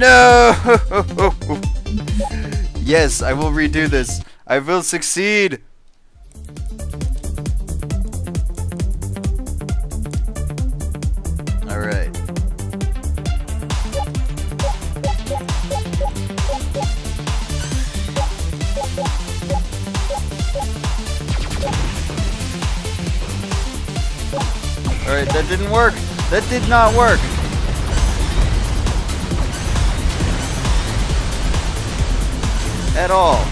No! yes, I will redo this. I will succeed. Alright. Alright, that didn't work. That did not work. At all.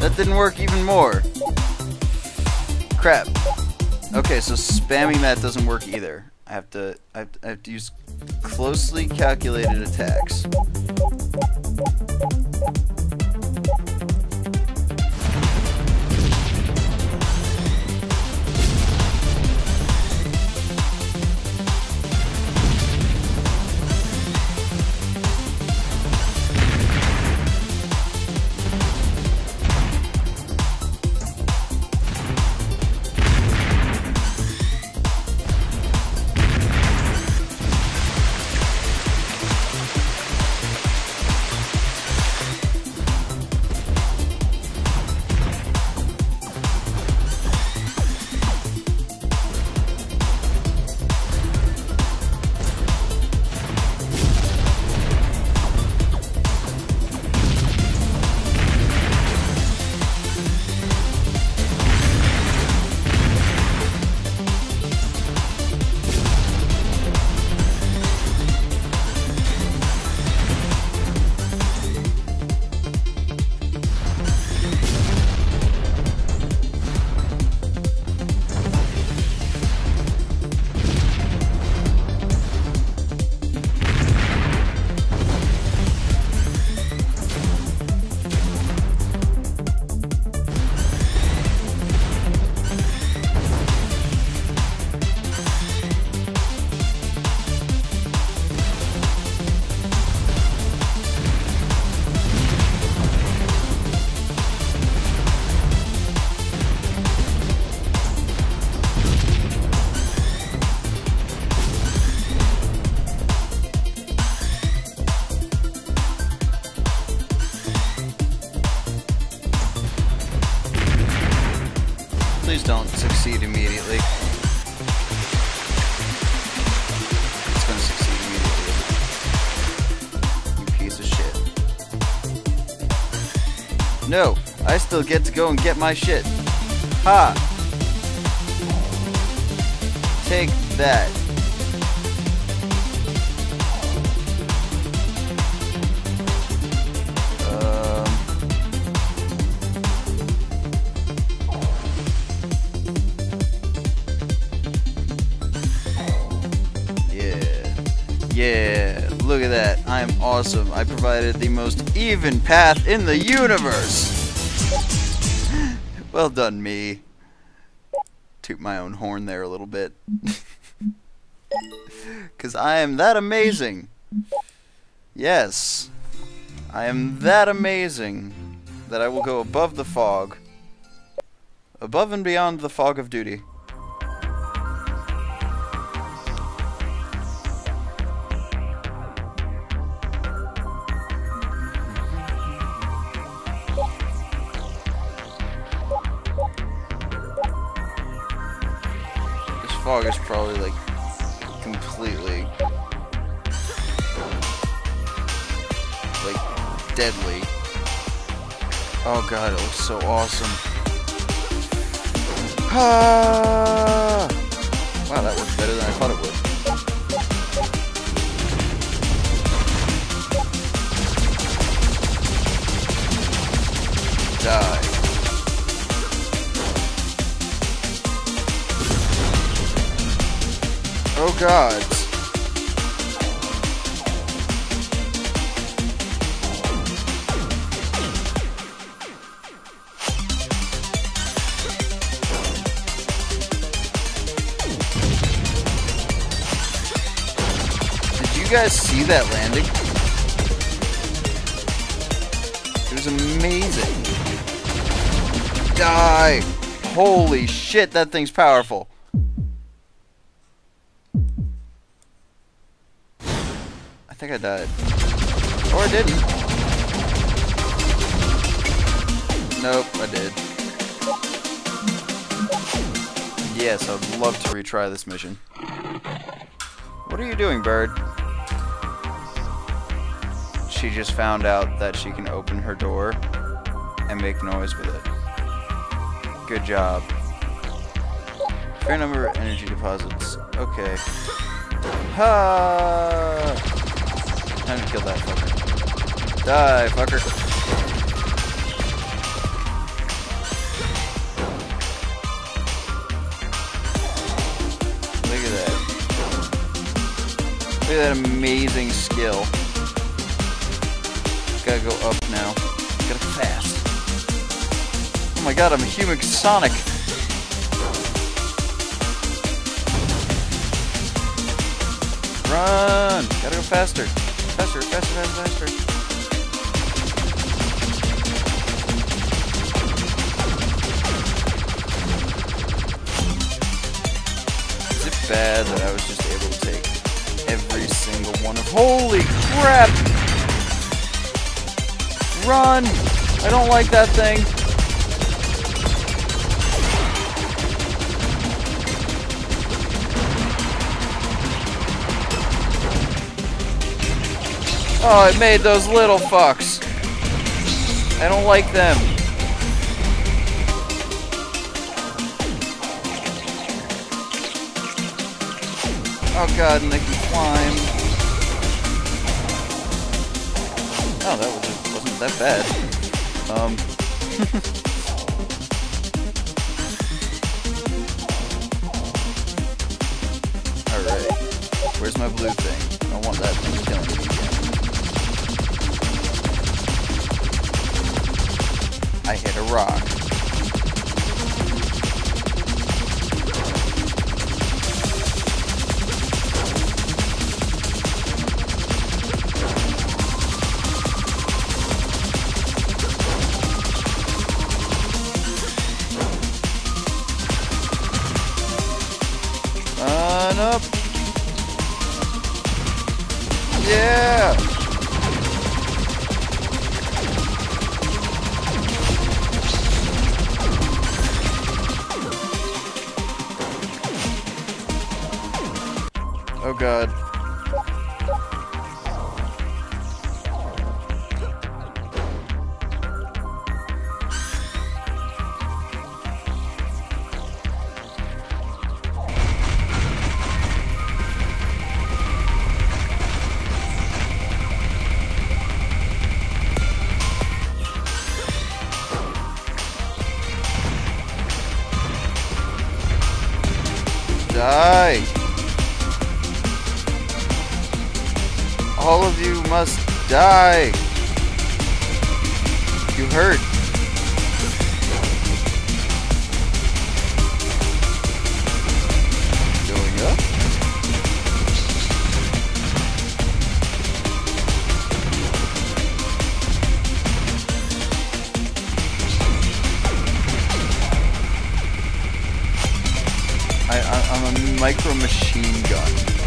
That didn't work even more. Crap. Okay, so spamming that doesn't work either. I have to I have to, I have to use closely calculated attacks. Still get to go and get my shit. Ha! Take that. Um, Yeah. Yeah. Look at that. I am awesome. I provided the most even path in the universe. Well done, me. Toot my own horn there a little bit. Because I am that amazing. Yes. I am that amazing that I will go above the fog. Above and beyond the fog of duty. Fog is probably like completely like deadly. Oh god, it looks so awesome. Ah! Wow, that worked better than I thought it would. Oh god. Did you guys see that landing? It was amazing. Die! Holy shit, that thing's powerful. Think I died. Or I didn't. Nope, I did. Yes, I'd love to retry this mission. What are you doing, bird? She just found out that she can open her door and make noise with it. Good job. Fair number of energy deposits. Okay. Ha! Time to kill that fucker. Die, fucker. Look at that. Look at that amazing skill. Gotta go up now. Gotta fast. Oh my god, I'm a human Sonic. Run! Gotta go faster. Faster, faster, faster, faster. Is it bad that I was just able to take every single one of- Holy crap! Run! I don't like that thing. Oh, it made those little fucks. I don't like them. Oh god, and they can climb. Oh, that was, wasn't that bad. Um. Alright. Where's my blue thing? I don't want that thing killing me I hit a rock. God. Die! Must die! You hurt. Going up? I'm a micro machine gun.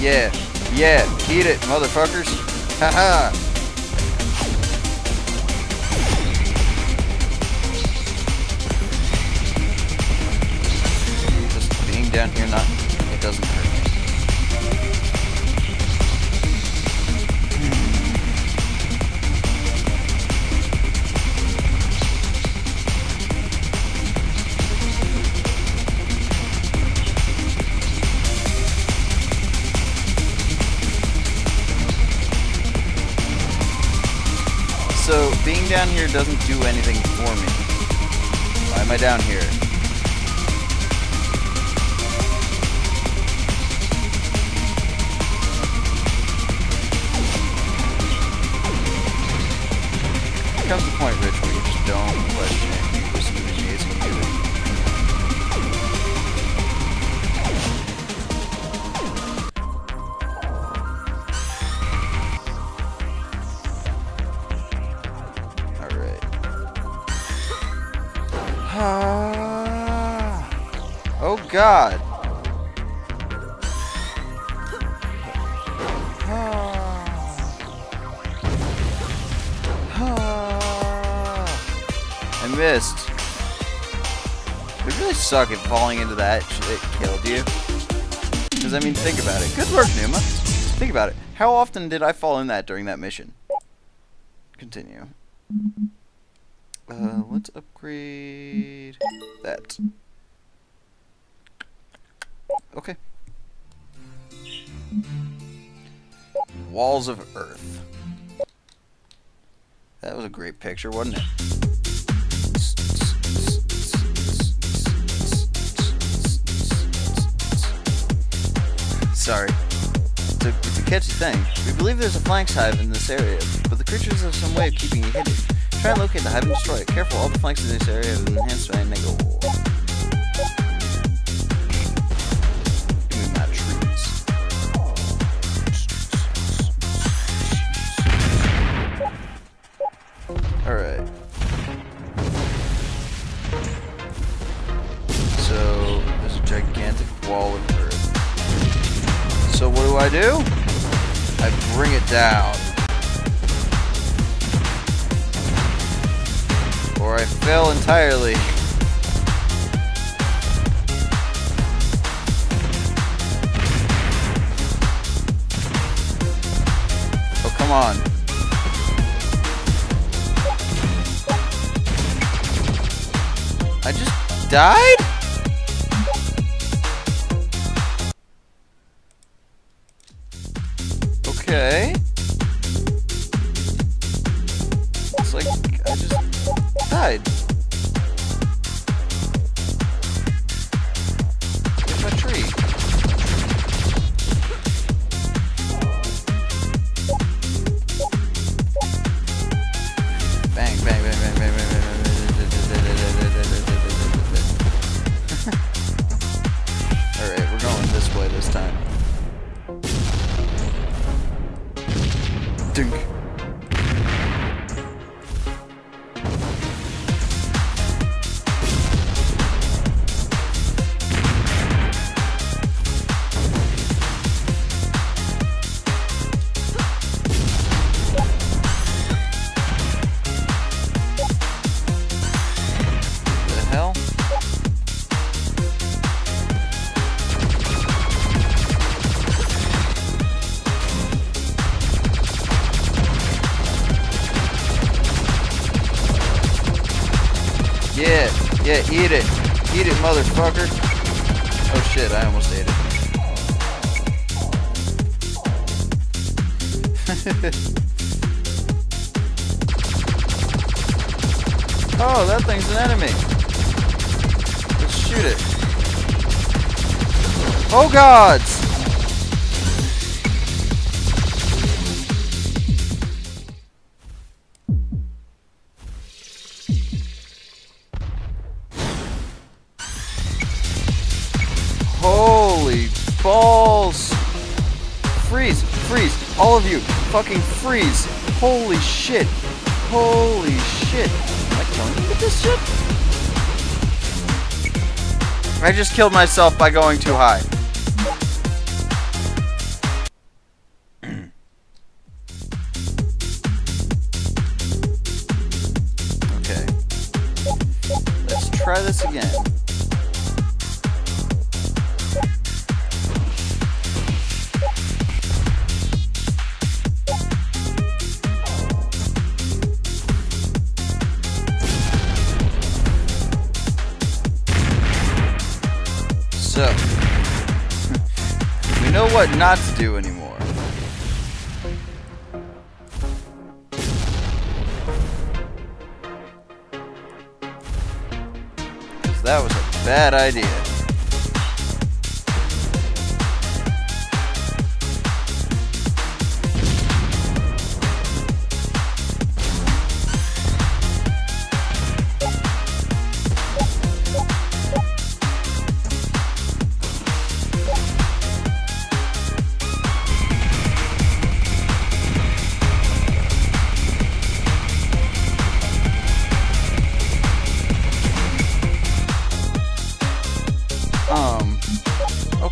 Yeah, yeah, eat it, motherfuckers. Haha. Just being down here, not it doesn't down here doesn't do anything for me. Why am I down here? There comes a point, Rich, where you just don't god. I missed. It really suck if falling into that shit killed you. Because, I mean, think about it. Good work, Numa. Think about it. How often did I fall in that during that mission? Continue. Uh, let's upgrade that. Okay. Walls of Earth. That was a great picture, wasn't it? Sorry. It's a, it's a catchy thing. We believe there's a flanks hive in this area, but the creatures have some way of keeping it hidden. Try and locate the hive and destroy it. Careful, all the flanks in this area have enhanced by nego. Give do I do? I bring it down. Or I fail entirely. Oh, come on. I just died? Okay. ding. Yeah, eat it. Eat it, motherfucker. Oh shit, I almost ate it. oh, that thing's an enemy. Let's shoot it. Oh gods! Freeze! All of you! Fucking freeze! Holy shit! Holy shit! Am I killing you with this shit? I just killed myself by going too high. okay. Let's try this again. what not to do anymore. Because that was a bad idea.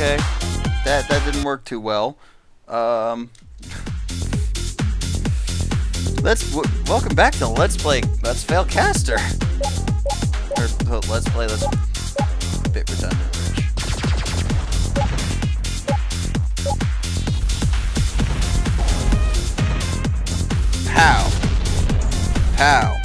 okay. That that didn't work too well. Um, let's welcome back to Let's Play Let's Fail Caster. Or uh, Let's Play Let's bit redundant. How? How?